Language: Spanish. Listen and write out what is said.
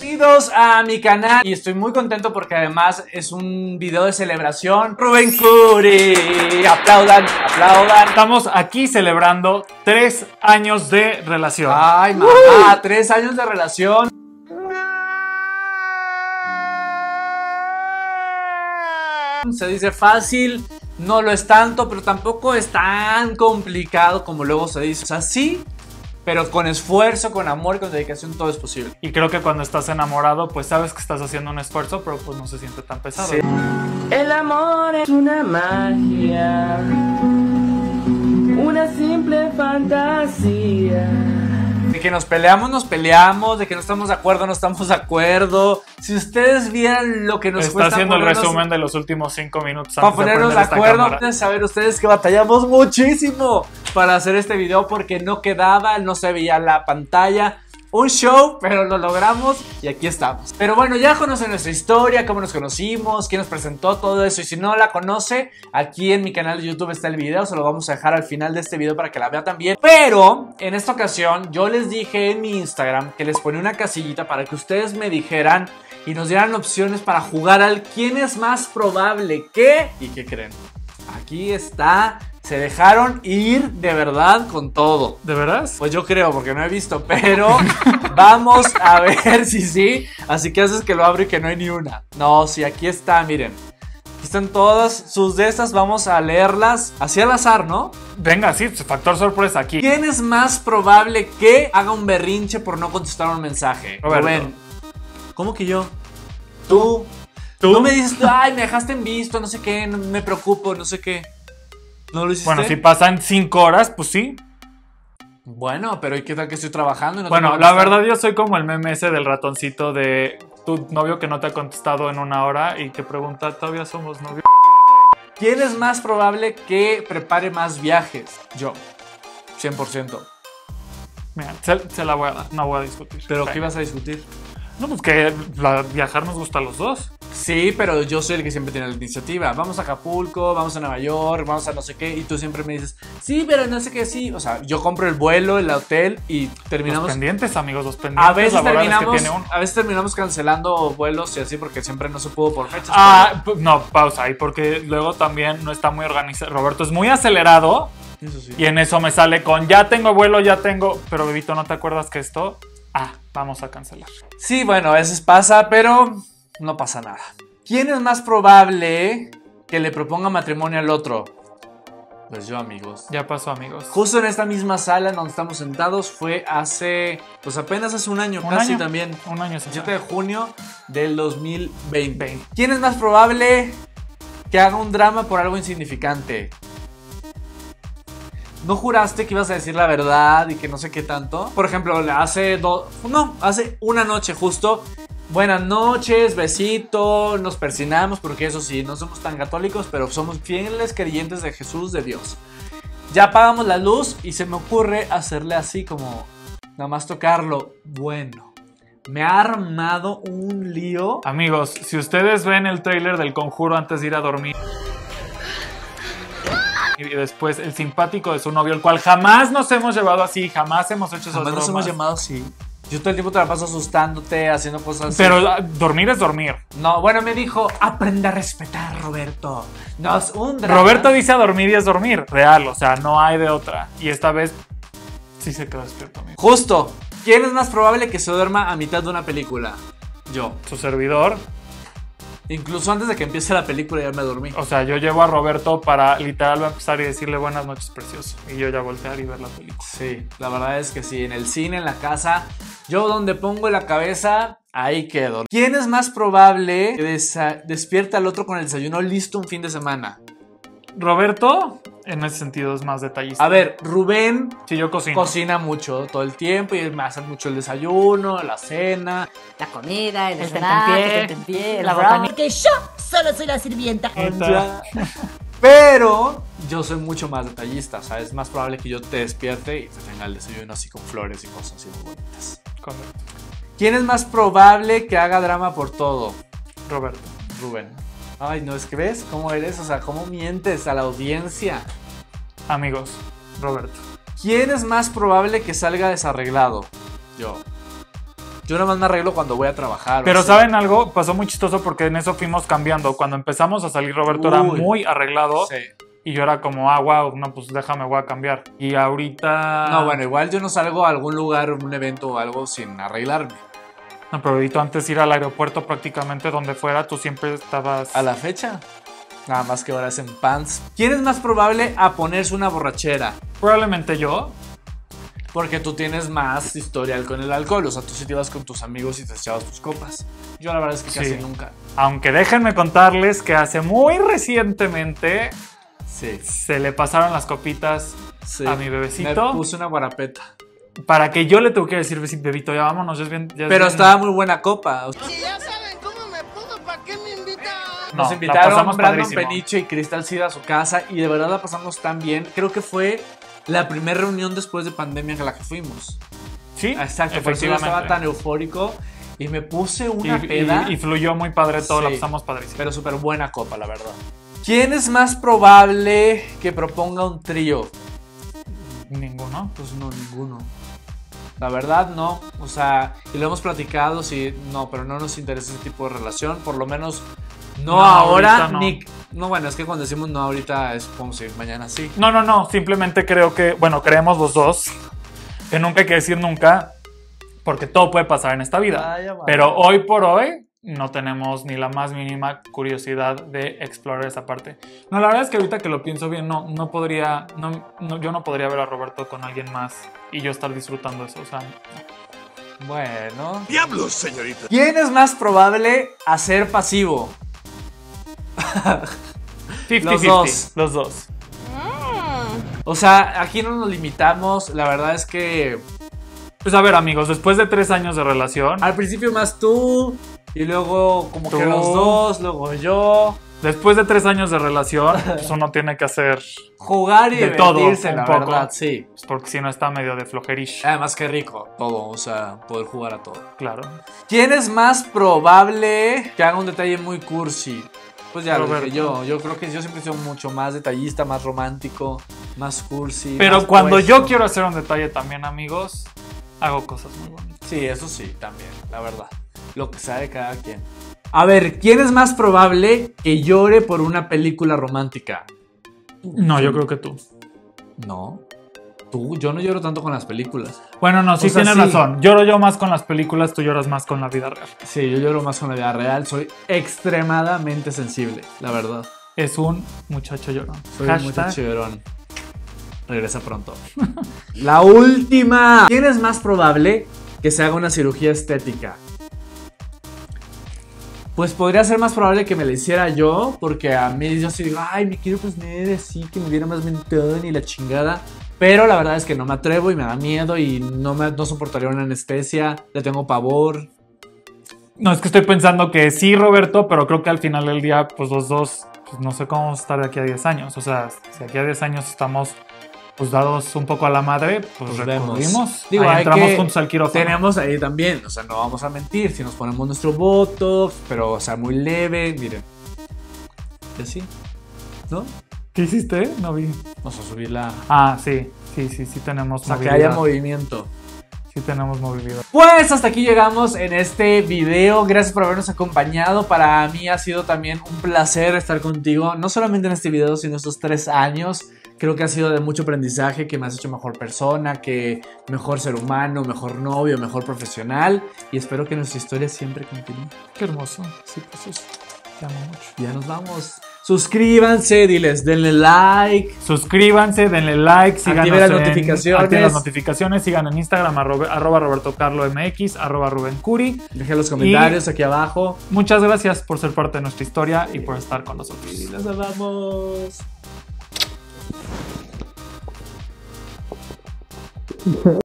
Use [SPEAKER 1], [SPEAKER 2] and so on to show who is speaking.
[SPEAKER 1] Bienvenidos a mi canal y estoy muy contento porque además es un video de celebración. Rubén Curi, aplaudan, aplaudan.
[SPEAKER 2] Estamos aquí celebrando tres años de relación.
[SPEAKER 1] Ay, mamá, tres años de relación. Se dice fácil, no lo es tanto, pero tampoco es tan complicado como luego se dice. O sea, sí, pero con esfuerzo, con amor, con dedicación, todo es posible.
[SPEAKER 2] Y creo que cuando estás enamorado, pues sabes que estás haciendo un esfuerzo, pero pues no se siente tan pesado.
[SPEAKER 1] Sí.
[SPEAKER 3] El amor es una magia, una simple fantasía.
[SPEAKER 1] De que nos peleamos, nos peleamos, de que no estamos de acuerdo, no estamos de acuerdo. Si ustedes vieran lo que nos
[SPEAKER 2] Está haciendo el resumen de los últimos cinco minutos.
[SPEAKER 1] Para
[SPEAKER 2] antes
[SPEAKER 1] ponernos de acuerdo, ustedes saber ustedes que batallamos muchísimo para hacer este video porque no quedaba, no se veía la pantalla. Un show, pero lo logramos y aquí estamos. Pero bueno, ya conocen nuestra historia, cómo nos conocimos, quién nos presentó, todo eso. Y si no la conoce, aquí en mi canal de YouTube está el video, se lo vamos a dejar al final de este video para que la vea también. Pero en esta ocasión yo les dije en mi Instagram que les ponía una casillita para que ustedes me dijeran y nos dieran opciones para jugar al quién es más probable que... ¿Y qué creen? Aquí está. Se dejaron ir de verdad con todo.
[SPEAKER 2] ¿De veras?
[SPEAKER 1] Pues yo creo, porque no he visto, pero vamos a ver si sí. Así que haces que lo abro y que no hay ni una. No, sí, aquí está, miren. Aquí están todas sus de estas, vamos a leerlas así al azar, ¿no?
[SPEAKER 2] Venga, sí, factor sorpresa aquí.
[SPEAKER 1] ¿Quién es más probable que haga un berrinche por no contestar un mensaje?
[SPEAKER 2] Roberto.
[SPEAKER 1] Rubén. ¿Cómo que yo? Tú.
[SPEAKER 2] ¿Tú?
[SPEAKER 1] No me dices, ay, me dejaste en visto, no sé qué, no me preocupo, no sé qué. ¿No lo hiciste?
[SPEAKER 2] Bueno, si pasan cinco horas, pues sí.
[SPEAKER 1] Bueno, pero ¿y qué tal que estoy trabajando? y no
[SPEAKER 2] Bueno, la verdad yo soy como el meme ese del ratoncito de tu novio que no te ha contestado en una hora y que pregunta, ¿todavía somos novios?
[SPEAKER 1] ¿Quién es más probable que prepare más viajes? Yo. 100%.
[SPEAKER 2] Mira, se, se la voy a dar, no voy a discutir.
[SPEAKER 1] ¿Pero qué ibas a discutir?
[SPEAKER 2] No, pues que la- viajar nos gusta a los dos.
[SPEAKER 1] Sí, pero yo soy el que siempre tiene la iniciativa. Vamos a Acapulco, vamos a Nueva York, vamos a no sé qué. Y tú siempre me dices, sí, pero no sé qué, sí. O sea, yo compro el vuelo, el hotel y
[SPEAKER 2] Los
[SPEAKER 1] terminamos.
[SPEAKER 2] pendientes, amigos, los pendientes
[SPEAKER 1] A veces terminamos,
[SPEAKER 2] que tiene
[SPEAKER 1] a veces terminamos cancelando vuelos y así porque siempre no se pudo por fechas.
[SPEAKER 2] Ah, no, pausa ahí, porque luego también no está muy organizado. Roberto es muy acelerado
[SPEAKER 1] eso sí.
[SPEAKER 2] y en eso me sale con ya tengo vuelo, ya tengo. Pero bebito, ¿no te acuerdas que esto? Ah, vamos a cancelar.
[SPEAKER 1] Sí, bueno, a veces pasa, pero no pasa nada. ¿Quién es más probable que le proponga matrimonio al otro? Pues yo, amigos.
[SPEAKER 2] Ya pasó, amigos.
[SPEAKER 1] Justo en esta misma sala donde estamos sentados fue hace, pues apenas hace un año,
[SPEAKER 2] Un
[SPEAKER 1] casi
[SPEAKER 2] año.
[SPEAKER 1] también.
[SPEAKER 2] Un año sin
[SPEAKER 1] 7 de junio del 2020.
[SPEAKER 2] Veinte.
[SPEAKER 1] ¿Quién es más probable que haga un drama por algo insignificante? ¿No juraste que ibas a decir la verdad y que no sé qué tanto? Por ejemplo, hace dos... No, hace una noche justo. Buenas noches, besito, nos persinamos porque eso sí, no somos tan católicos, pero somos fieles creyentes de Jesús, de Dios. Ya apagamos la luz y se me ocurre hacerle así como nada más tocarlo. Bueno, me ha armado un lío.
[SPEAKER 2] Amigos, si ustedes ven el tráiler del conjuro antes de ir a dormir y después el simpático de su novio, el cual jamás nos hemos llevado así, jamás hemos hecho esas
[SPEAKER 1] Jamás nos hemos llamado así. Yo todo el tiempo te la paso asustándote, haciendo cosas así.
[SPEAKER 2] Pero ah, dormir es dormir.
[SPEAKER 1] No, bueno, me dijo, aprende a respetar, Roberto. No es un drama.
[SPEAKER 2] Roberto dice a dormir y es dormir, real, o sea, no hay de otra. Y esta vez sí se quedó despierto, amigo.
[SPEAKER 1] Justo. ¿Quién es más probable que se duerma a mitad de una película? Yo.
[SPEAKER 2] Su servidor,
[SPEAKER 1] Incluso antes de que empiece la película ya me dormí.
[SPEAKER 2] o sea, yo llevo a Roberto para literal va a empezar y decirle buenas noches, precioso. Y yo ya voltear y ver la película.
[SPEAKER 1] Sí, la verdad es que sí. En el cine, en la casa, yo donde pongo la cabeza, ahí quedo. ¿Quién es más probable que despierta al otro con el desayuno listo un fin de semana?
[SPEAKER 2] Roberto, en ese sentido, es más detallista.
[SPEAKER 1] A ver, Rubén
[SPEAKER 2] si yo cocino.
[SPEAKER 1] cocina mucho todo el tiempo y me hace mucho el desayuno, la cena.
[SPEAKER 4] La comida, el,
[SPEAKER 2] El
[SPEAKER 4] snack,
[SPEAKER 2] tentempié,
[SPEAKER 4] el tentempié,
[SPEAKER 2] la.
[SPEAKER 4] Porque yo solo soy la sirvienta.
[SPEAKER 1] Pero yo soy mucho más detallista, o sea, es más probable que yo te despierte y te tenga el desayuno así con flores y cosas así muy bonitas.
[SPEAKER 2] Correcto.
[SPEAKER 1] ¿Quién es más probable que haga drama por todo?
[SPEAKER 2] Roberto.
[SPEAKER 1] Rubén. Ay, no, es que ves cómo eres, o sea, cómo mientes a la audiencia.
[SPEAKER 2] Amigos, Roberto.
[SPEAKER 1] ¿Quién es más probable que salga desarreglado? Yo. Yo nada más me arreglo cuando voy a trabajar. o
[SPEAKER 2] Pero. ¿saben algo? Pasó muy chistoso porque en eso fuimos cambiando. Cuando empezamos a salir, Roberto era
[SPEAKER 1] Uy.
[SPEAKER 2] muy arreglado.
[SPEAKER 1] Sí.
[SPEAKER 2] Y yo era como, ah, wow, no, pues déjame, voy a cambiar. Y ahorita.
[SPEAKER 1] No, bueno, igual yo no salgo a algún lugar, un evento o algo sin arreglarme.
[SPEAKER 2] No, pero ahorita antes de ir al aeropuerto prácticamente donde fuera, tú siempre estabas.
[SPEAKER 1] A la fecha. Nada más que ahora es en pants. ¿Quién es más probable a ponerse una borrachera?
[SPEAKER 2] Probablemente yo.
[SPEAKER 1] Porque tú tienes más historial con el alcohol. O sea, tú sí te ibas con tus amigos y te echabas tus copas. Yo la verdad es que casi nunca.
[SPEAKER 2] Aunque déjenme contarles que hace muy recientemente
[SPEAKER 1] Sí.
[SPEAKER 2] se le pasaron las copitas
[SPEAKER 1] sí.
[SPEAKER 2] a mi bebecito.
[SPEAKER 1] Me puse una guarapeta.
[SPEAKER 2] Para que yo le tuve que decir, "Besi- bebito, ya vámonos, ya es bien. ya es
[SPEAKER 1] Pero
[SPEAKER 2] bien".
[SPEAKER 1] estaba muy buena copa.
[SPEAKER 5] Si ya saben cómo me pongo, ¿para qué me invitan?
[SPEAKER 2] No,
[SPEAKER 1] Nos
[SPEAKER 2] la
[SPEAKER 1] invitaron
[SPEAKER 2] pasamos
[SPEAKER 1] Brandon. Peniche y Cristal Cida a su casa y de verdad la pasamos tan bien. Creo que fue la primera reunión después de pandemia a la que fuimos.
[SPEAKER 2] Sí,
[SPEAKER 1] Exacto, por eso yo estaba tan eufórico y me puse una
[SPEAKER 2] y-
[SPEAKER 1] peda,
[SPEAKER 2] y fluyó muy padre todo, la pasamos padrísimo.
[SPEAKER 1] pero súper buena copa, la verdad. ¿Quién es más probable que proponga un trío?
[SPEAKER 2] Ninguno.
[SPEAKER 1] Pues no, ninguno. La verdad, no. O sea, y lo hemos platicado, sí, no, pero no nos interesa ese tipo de relación. Por lo menos, no,
[SPEAKER 2] No,
[SPEAKER 1] ahora,
[SPEAKER 2] no.
[SPEAKER 1] ni. No, bueno, es que cuando decimos no ahorita es como si mañana sí.
[SPEAKER 2] No, no, no. Simplemente creo que, bueno, creemos los dos que nunca hay que decir nunca, porque todo puede pasar en esta vida.
[SPEAKER 1] Vaya, vaya.
[SPEAKER 2] Pero hoy por hoy no tenemos ni la más mínima curiosidad de explorar esa parte. No, la verdad es que ahorita que lo pienso bien, no, no podría, no, no- yo no podría ver a Roberto con alguien más y yo estar disfrutando eso. O sea,
[SPEAKER 1] Bueno.
[SPEAKER 5] ¡Diablos, señorita!
[SPEAKER 1] ¿Quién es más probable a ser pasivo?
[SPEAKER 2] 50-50.
[SPEAKER 1] Los dos.
[SPEAKER 2] Los dos.
[SPEAKER 1] O sea, aquí no nos limitamos. La verdad es que
[SPEAKER 2] Pues a ver, amigos, después de tres años de relación,
[SPEAKER 1] al principio más tú y luego como que
[SPEAKER 2] Tú.
[SPEAKER 1] los dos, luego yo.
[SPEAKER 2] después de tres años de relación, pues uno tiene que hacer,
[SPEAKER 1] Jugar y
[SPEAKER 2] De todo,
[SPEAKER 1] divertirse,
[SPEAKER 2] un
[SPEAKER 1] la
[SPEAKER 2] poco.
[SPEAKER 1] verdad, sí.
[SPEAKER 2] pues, porque si no está medio de flojerish.
[SPEAKER 1] Además que rico, todo, o sea, poder jugar a todo.
[SPEAKER 2] Claro.
[SPEAKER 1] ¿Quién es más probable que haga un detalle muy cursi? Pues ya lo
[SPEAKER 2] Roberto.
[SPEAKER 1] dije yo. Yo creo que yo siempre he sido mucho más detallista, más romántico, más cursi.
[SPEAKER 2] Pero
[SPEAKER 1] más
[SPEAKER 2] cuando
[SPEAKER 1] puesto.
[SPEAKER 2] yo quiero hacer un detalle también, amigos, hago cosas muy bonitas.
[SPEAKER 1] Sí, eso sí, también, la verdad. Lo que sabe cada quien. A ver, ¿quién es más probable que llore por una película romántica?
[SPEAKER 2] No, yo creo que tú.
[SPEAKER 1] No. Tú, yo no lloro tanto con las películas.
[SPEAKER 2] Bueno, no, sí
[SPEAKER 1] O sea,
[SPEAKER 2] tienes
[SPEAKER 1] sí.
[SPEAKER 2] razón. Lloro yo más con las películas, tú lloras más con la vida real.
[SPEAKER 1] Sí, yo lloro más con la vida real. Soy extremadamente sensible, la verdad.
[SPEAKER 2] Es un muchacho llorón.
[SPEAKER 1] Soy un
[SPEAKER 2] Hashtag,
[SPEAKER 1] muchacho llorón. Regresa pronto. La última. ¿Quién es más probable que se haga una cirugía estética? Pues podría ser más probable que me la hiciera yo, porque a mí yo sí digo, ay, me quiero poner así, que me viera más mentón y la chingada. Pero la verdad es que no me atrevo y me da miedo y no, me, no soportaría una anestesia, le tengo pavor.
[SPEAKER 2] No, es que estoy pensando que sí, Roberto, pero creo que al final del día, pues los dos, pues no sé cómo vamos a estar de aquí a 10 años. O sea, si aquí a 10 años estamos pues dados un poco a la madre, pues,
[SPEAKER 1] Pues
[SPEAKER 2] recurrimos.
[SPEAKER 1] Digo,
[SPEAKER 2] Ahí entramos
[SPEAKER 1] que-
[SPEAKER 2] juntos al quirófano.
[SPEAKER 1] Tenemos ahí también, o sea, no vamos a mentir, si nos ponemos nuestro botox, pero, o sea, muy leve, miren. Y así, ¿no?
[SPEAKER 2] ¿Qué hiciste? No vi.
[SPEAKER 1] Vamos a subir la...
[SPEAKER 2] Ah, sí, sí, sí, sí tenemos
[SPEAKER 1] O sea, que haya movimiento.
[SPEAKER 2] Sí tenemos movilidad.
[SPEAKER 1] Pues hasta aquí llegamos en este video. Gracias por habernos acompañado. Para mí ha sido también un placer estar contigo, no solamente en este video, sino estos tres años. Creo que ha sido de mucho aprendizaje, que me has hecho mejor persona, que mejor ser humano, mejor novio, mejor profesional. Y espero que nuestra historia siempre continúe.
[SPEAKER 2] Qué hermoso. Sí, pues eso. Te amo mucho.
[SPEAKER 1] Ya nos vamos. Suscríbanse, diles, denle like.
[SPEAKER 2] Suscríbanse, denle like,
[SPEAKER 1] Activen las notificaciones.
[SPEAKER 2] activen las notificaciones, sigan en Instagram arroba, arroba Roberto Carlo MX, arroba Rubén Curi.
[SPEAKER 1] Dejen los comentarios aquí abajo.
[SPEAKER 2] Muchas gracias por ser parte de nuestra historia y por estar con nosotros.
[SPEAKER 1] Y los amamos.